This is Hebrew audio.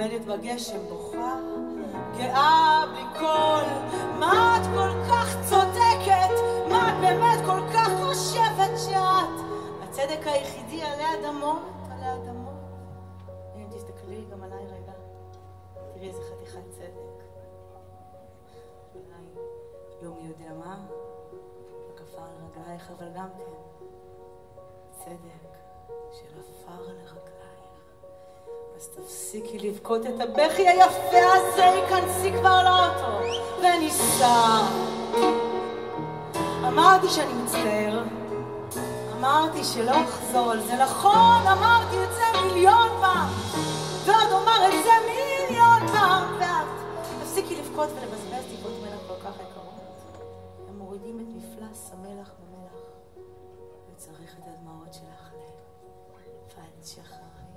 עומדת בגשם בוכה, גאה קול. מה את כל כך צודקת? מה את באמת כל כך חושבת שאת הצדק היחידי עלי אדמות? עלי אדמות. אם תסתכלי גם עליי רגע, תראי איזה חתיכת צדק. אולי לא מי יודע מה, עפר על רגלייך, אבל גם כן צדק של עפר. אז תפסיקי לבכות את הבכי היפה הזה, היכנסי כבר לאוטו וניסע. אמרתי שאני מצטער, אמרתי שלא אחזור על זה, נכון, אמרתי את זה מיליון פעם, ועוד אומר את זה מיליון פעם, ואת תפסיקי לבכות ולבזבז טיפות מלח כל כך יקרות. הם מורידים את מפלס המלח במלח, וצריך את הדמעות שלך ואת שחררי.